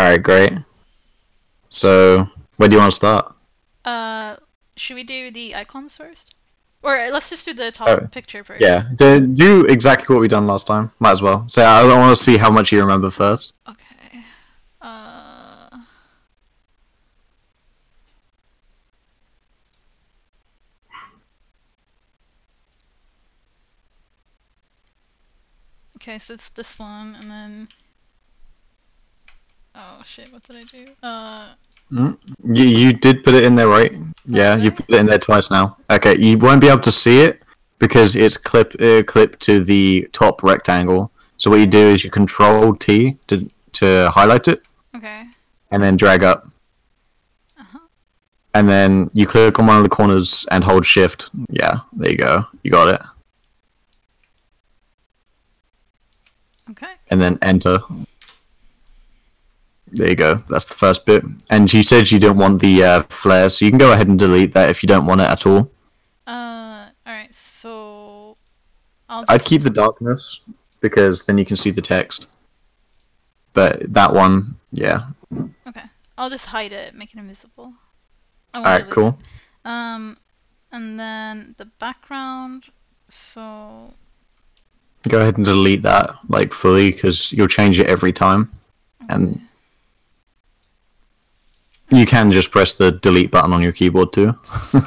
Alright, great. So, where do you want to start? Uh, should we do the icons first? Or uh, let's just do the top Oh, picture first. Yeah, do, do exactly what we done last time. Might as well. So, I want to see how much you remember first. Okay. Uh. Okay, so it's this one, and then. Oh shit! What did I do? Uh. You, you did put it in there, right? Yeah, you put it in there twice now. Okay, you won't be able to see it because it's clip uh, clipped to the top rectangle. So what you do is you control T to to highlight it, Okay. and then drag up, Uh huh. and then you click on one of the corners and hold Shift. Yeah, there you go. You got it. Okay. and then enter. There you go. That's the first bit. And you said you didn't want the uh, flare, so you can go ahead and delete that if you don't want it at all. Uh. All right. So. I'll I'd keep the darkness because then you can see the text. But that one, yeah. Okay. I'll just hide it, make it invisible. I All won't right, delete cool. it. Um, and then the background. So Go ahead and delete that like fully because you'll change it every time, and you can just press the delete button on your keyboard too.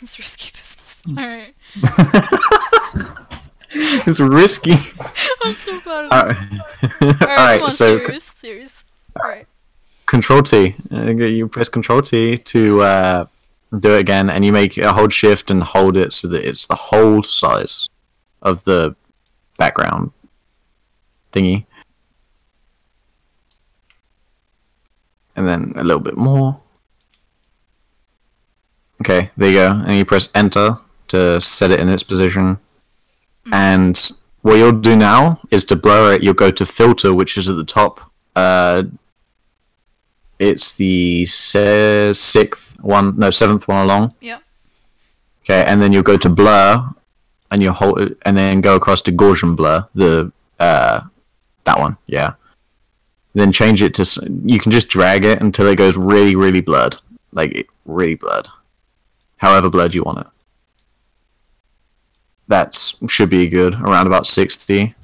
it's risky business. Hmm. All right. it's risky. I'm so proud of this. All right. All right. so serious, serious. All right. Control T. Uh, you press Control T to uh, do it again, and you make a hold Shift and hold it so that it's the whole size of the background thingy, and then a little bit more. Okay, there you go, and you press Enter to set it in its position. And what you'll do now is to blur it. You'll go to Filter, which is at the top. Uh, it's the sixth one, no seventh one along. Yep. Okay, and then you'll go to blur, and you hold it, and then go across to Gaussian blur, the uh, that one, yeah. Then change it to. You can just drag it until it goes really, really blurred, like really blurred, however blurred you want it. that should be good, around about sixty.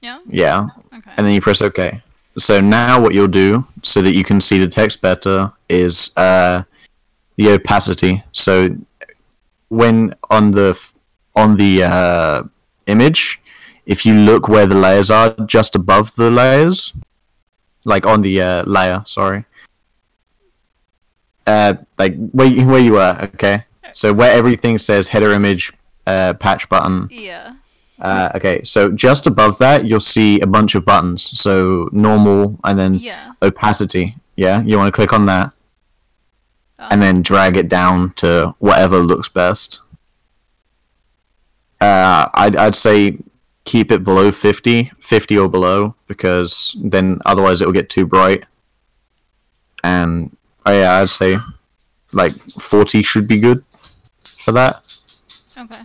Yeah. Yeah, Okay. and then you press OK. So now what you'll do, so that you can see the text better, is uh, the opacity. So when on the on the uh, image, if you look where the layers are, just above the layers, like on the uh, layer, sorry, uh, like where you, where you are, okay. So where everything says header image, uh, patch button, yeah. uh, okay, so just above that, you'll see a bunch of buttons. So normal and then Yeah. opacity. Yeah, you want to click on that Uh, and then drag it down to whatever looks best. Uh, I'd, I'd say keep it below 50, 50 or below, because then otherwise it will get too bright. And oh yeah, I'd say like 40 should be good for that. Okay.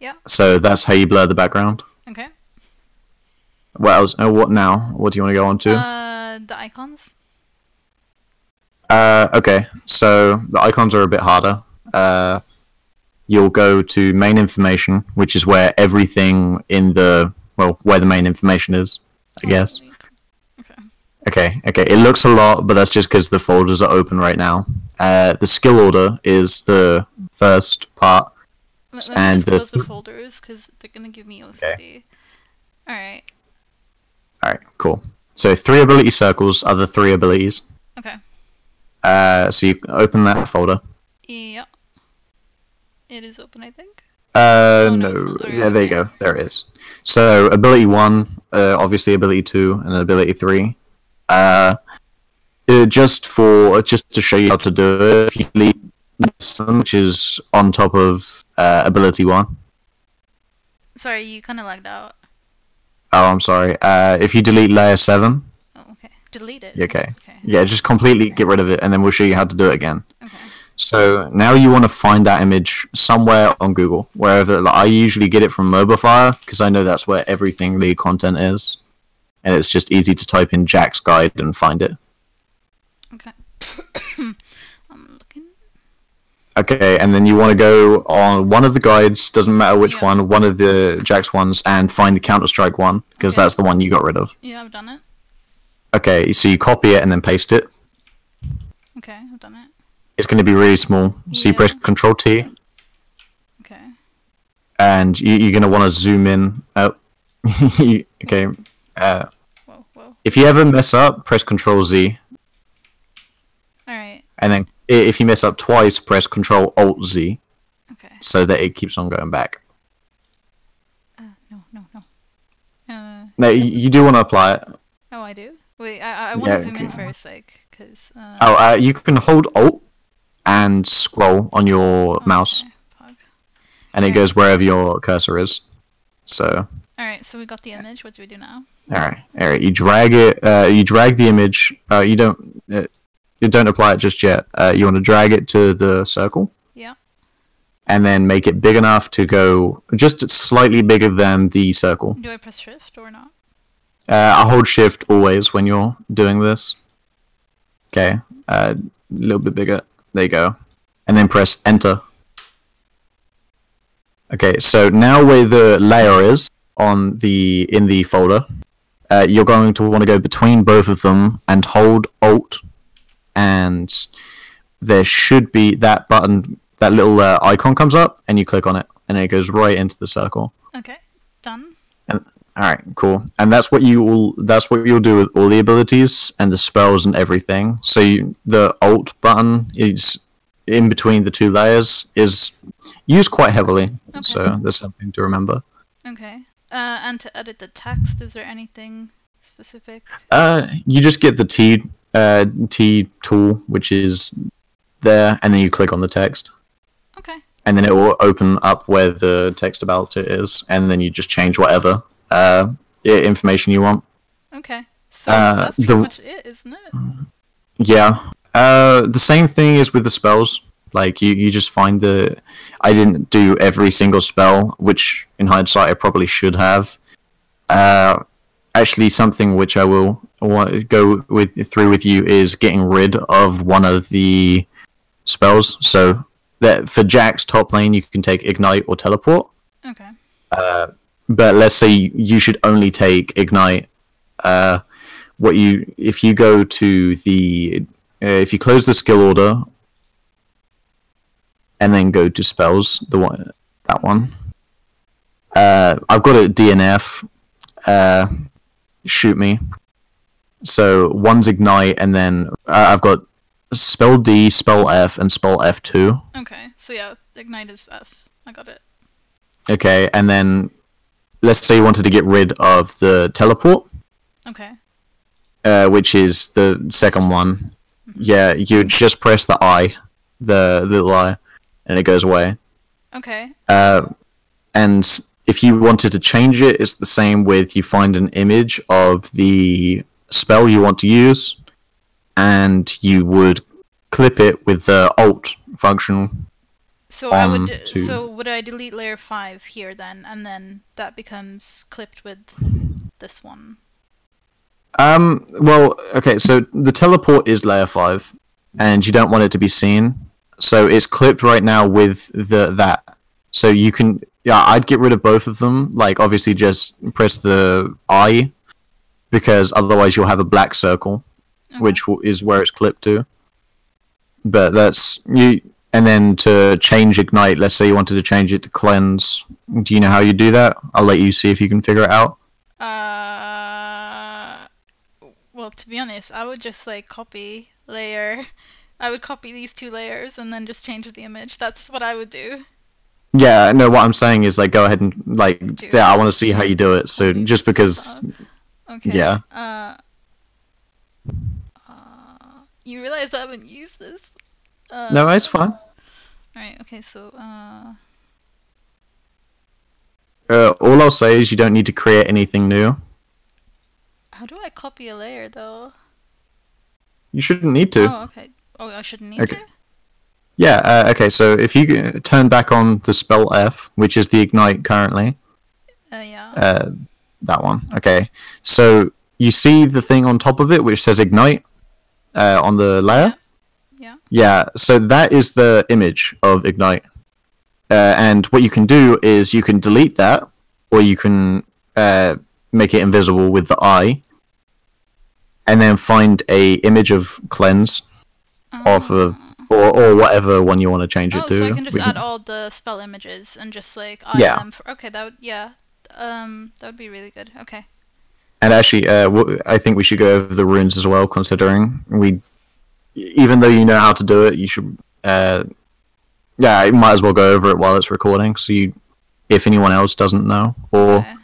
Yeah. So that's how you blur the background. Okay. What else? Oh, what now? What do you want to go on to? Uh, the icons. Uh, okay, so the icons are a bit harder. Uh, you'll go to main information, which is where everything in the well, where the main information is, I guess. Okay. Okay, okay. It looks a lot, but that's just because the folders are open right now. Uh, the skill order is the first part. Let, let And the close the th- folders because they're gonna give me OCD. All right. All right, cool. So three ability circles are the three abilities. Okay. Uh, so you open that folder. Yeah. It is open, I think. Uh, Oh, no, no. Yeah, there you go. There it is. So ability one, uh, obviously ability two, and ability three. Uh, uh, just for just to show you how to do it, if you delete this one, which is on top of uh, ability one. Sorry, you kind of lagged out. Oh, I'm sorry. Uh, if you delete layer seven, Oh, okay. Delete it. okay. Okay. Yeah, just completely get rid of it, and then we'll show you how to do it again. Okay. So now you want to find that image somewhere on Google, wherever. Like, I usually get it from MobaFire because I know that's where everything lead content is. and it's just easy to type in Jax guide and find it. Okay. I'm looking. Okay, and then you want to go on one of the guides, doesn't matter which Yeah. one, one of the Jax ones, and find the Counter Strike one because Okay. that's the one you got rid of. Yeah, I've done it. Okay, so you copy it and then paste it. Okay, I've done it. It's going to be really small. So you Yeah. press Control T, Okay. and you, you're going to want to zoom in. Oh, you- okay. Uh, Whoa, whoa. if you ever mess up, press Control Z, All right. and then i- if you mess up twice, press Control Alt Z, Okay. so that it keeps on going back. Uh, no, no, no. Uh, No, you, you do want to apply it. oh, I do. Wait, I I, I want to Yeah, zoom in okay. first, like, cause. Uh, Oh, uh, you can hold Alt and scroll on your mouse, pog. and it goes wherever your cursor is. So, All right, so we got the image. What do we do now? all right, all right. You drag it. Uh, you drag the image. Uh, you don't. Uh, you don't apply it just yet. Uh, you want to drag it to the circle. Yeah. And then make it big enough to go just slightly bigger than the circle. Do I press shift or not? Uh, I hold shift always when you're doing this. Okay, uh, a little bit bigger. There you go. And then press enter. Okay, so now where the layer is on the in the folder, uh, you're going to want to go between both of them and hold Alt, and there should be that button, that little uh, icon comes up, and you click on it, and it goes right into the circle. Okay, done. All right, cool. And that's what you will. That's what you'll do with all the abilities and the spells and everything. So you, the Alt button is in between the two layers is used quite heavily. Okay. So there's something to remember. Okay. Uh, and to edit the text, is there anything specific? Uh, you just get the T uh, T tool, which is there, and then you click on the text, Okay. and then it will open up where the text about it is, and then you just change whatever uh, information you want. Okay. So Uh, that's pretty the- much it, isn't it? Yeah. Uh, the same thing is with the spells. Like you, you just find the. I didn't do every single spell, which in hindsight I probably should have. Uh, actually, something which I will go with through with you is getting rid of one of the spells. So that for Jax top lane, you can take ignite or teleport. Okay. Uh, but let's say you should only take ignite. Uh, what you if you go to the uh, if you close the skill order and then go to spells, the one that one. Uh, I've got a DNF. Uh, shoot me. So one's ignite, and then uh, I've got spell D, spell F, and spell F two. Okay. So yeah, ignite is F. I got it. Okay, and then let's say you wanted to get rid of the teleport, Okay. uh, which is the second one. Yeah, you just press the I, the little I, and it goes away. Okay. Uh, and if you wanted to change it, it's the same with you find an image of the spell you want to use, and you would clip it with the Alt function. So I would. to- So would I delete layer five here then, and then that becomes clipped with this one? Um. Well, okay. So the teleport is layer five, and you don't want it to be seen. So it's clipped right now with the that. So you can. Yeah, I'd get rid of both of them. Like obviously, just press the I, because otherwise you'll have a black circle, Okay. which is where it's clipped to. But that's you. And then to change ignite, let's say you wanted to change it to cleanse. Do you know how you do that? I'll let you see if you can figure it out. Uh, well, to be honest, I would just like copy layer. I would copy these two layers and then just change the image. That's what I would do. Yeah, no, what I'm saying is like go ahead and like Do yeah, I want to see how you do it. So Okay, just because Okay. Yeah. Uh, uh, you realize I haven't used this? Uh, no, it's fine. Right. Okay. So, uh, Uh, all I'll say is you don't need to create anything new. how do I copy a layer though? You shouldn't need to. Oh, okay. Oh, I shouldn't need Okay. to. Yeah, uh, okay. So if you turn back on the spell F, which is the ignite currently, Uh, yeah. uh, that one. Okay. So you see the thing on top of it which says ignite uh, on the layer. Yeah. Yeah, so that is the image of Ignite. Uh, and what you can do is you can delete that, or you can uh, make it invisible with the eye, and then find a image of cleanse off of, or, or whatever one you want to change it Oh, to. so I can just We add all the spell images and just like eye Yeah. them. For, okay, that would yeah. Um, that would be really good. Okay. And actually, uh, w- I think we should go over the runes as well, considering we, even though you know how to do it, you should, uh, yeah, you might as well go over it while it's recording, so you, if anyone else doesn't know, or okay.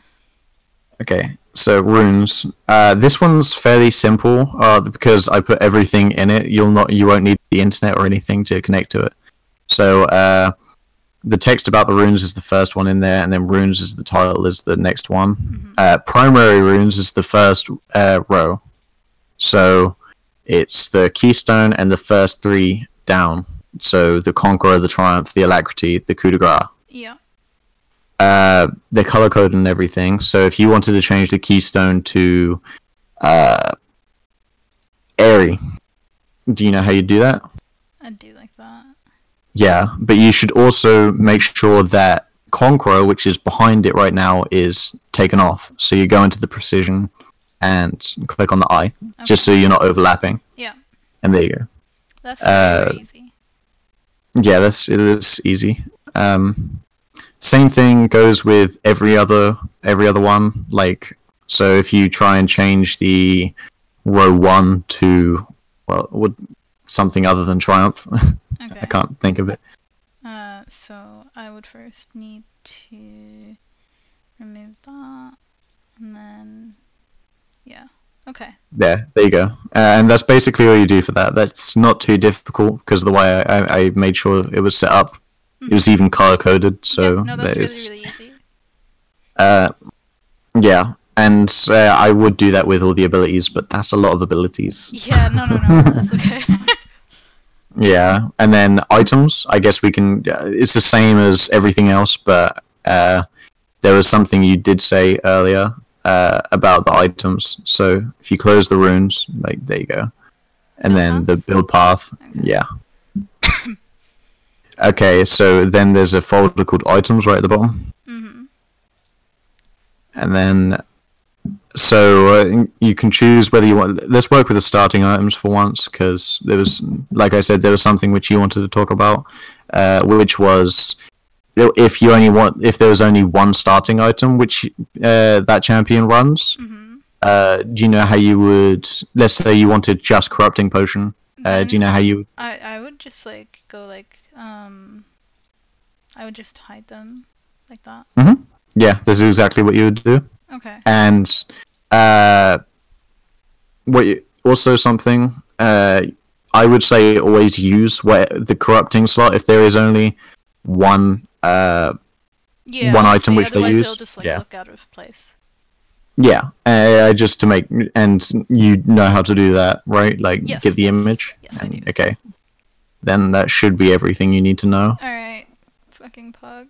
okay, so runes. Uh, this one's fairly simple, uh, because I put everything in it. You'll not, you won't need the internet or anything to connect to it. So, uh, the text about the runes is the first one in there, and then runes is the title is the next one. Mhm. Uh, primary runes is the first uh, row. So it's the keystone and the first three down. So the conqueror, the triumph, the alacrity, the coup de grace. Yeah. Uh, they're color coded and everything. So if you wanted to change the keystone to uh, Aery, do you know how you do that? I'd do like that. Yeah, but you should also make sure that Conqueror, which is behind it right now, is taken off. So you go into the precision and click on the eye, just so you're not overlapping. Yeah. And there you go. That's uh, very easy. Yeah, that's it is easy. Um, same thing goes with every other every other one. Like, so if you try and change the row one to well, would something other than triumph, Okay. I can't think of it. Uh, so I would first need to remove that, and then yeah. Okay. There, there you go. Uh, and that's basically all you do for that. That's not too difficult because the way I, I, made sure it was set up, it was even color coded. So yeah, no, that's really really easy. uh, yeah. And uh, I would do that with all the abilities, but that's a lot of abilities. Yeah. No. No. No. that's okay. Yeah, and then items. I guess we can. Uh, it's the same as everything else, but uh, there was something you did say earlier uh, about the items. So if you close the runes, like there you go, and Build then the build path. Okay. Yeah. okay, so then there's a folder called items right at the bottom, hmm and then so uh, you can choose whether you want. Let's work with the starting items for once, because there was, like I said, there was something which you wanted to talk about, uh, which was if you only want, if there was only one starting item which uh, that champion runs. hmm Uh, do you know how you would? Let's say you wanted just corrupting potion. Uh, do you know how you? I I would just like go like um. I would just hide them like that. Yeah, this is exactly what you would do. Okay. and uh, what you, also something uh, I would say always use where the corrupting slot if there is only one. Uh, Yeah. one item which they use? Just like Yeah. look out of place. yeah, uh, just to make and you know how to do that, right? Like Yes, get the image. Yes, and-. Okay, then that should be everything you need to know. All right. Fucking pug.